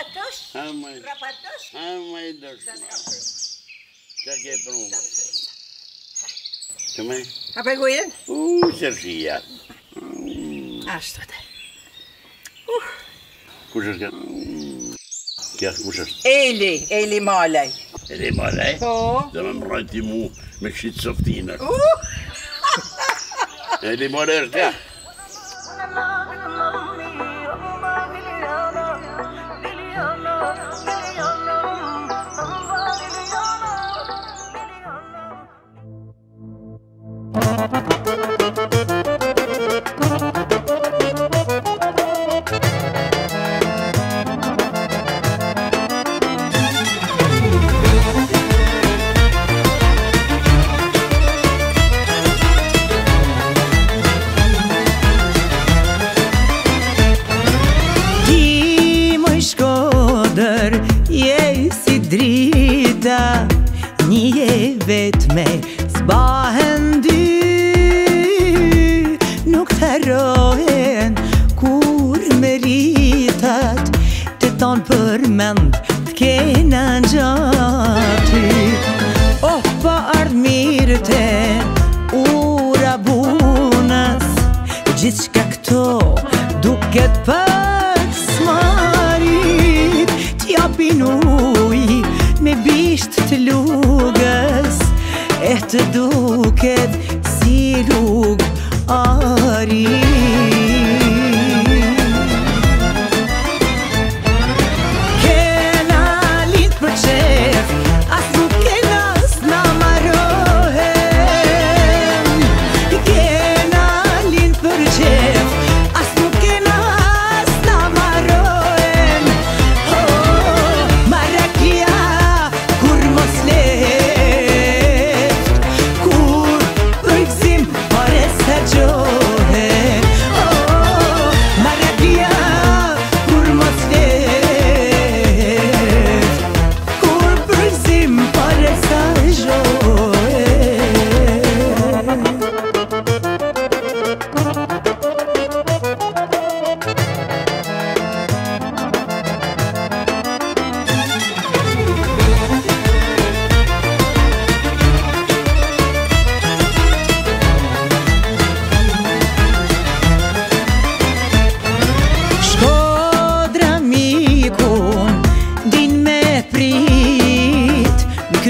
Rapatosh? Ha më. Rapatosh? Ha më i dorë. Ja ke prumë. Ti më? Ha për gojën? U, çerfia. Ashtu te. Uf. Uh. Kush është? Kë as kush është? Eli, Eli Malaj. Eli Malaj. Po. Do më mbrojti mua me shit softinë. Uf. Uh. Eli Malaj, ja. Një e vetë me zbahen dy Nuk të rohen kur me rritat Të tonë për mend të kena në gjatë oh, pa ardë mirë të ura bunës Gjithë shka këto duket për smarit T'ja api ishtë të lugës e të duhet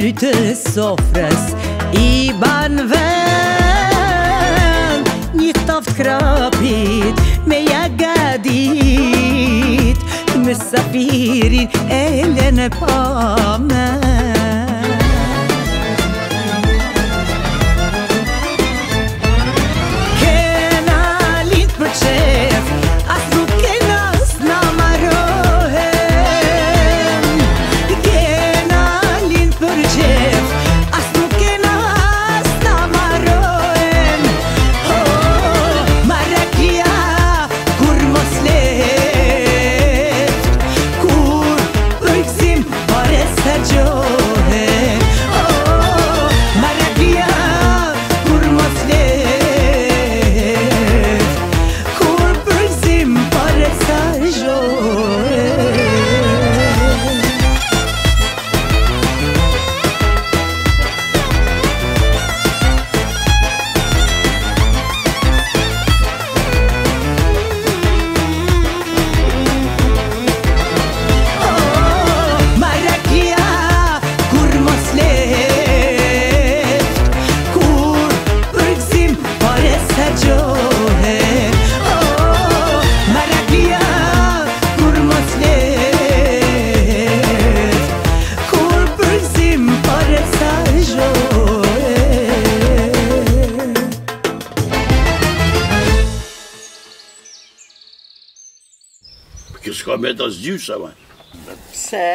Kërë të sofres i banë vend Një tëftë krapit me jagadit Më së firin e lënë pa s'ka me të zgjusa, ma. Se?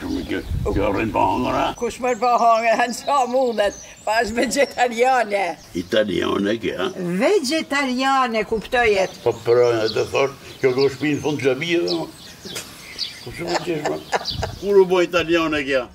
Kjo rrën për hangër, ha? Kush më rrën për hangër, ha në mundet, pa është vegetariane. Italiane, kja? ha? Vegetariane, kuptojet. Po përën, e të thërë, kjo kjo shpinë fundë gjabijë dhe, ma. Kushtë më qeshë, ma? Kur u bo italiane, kja?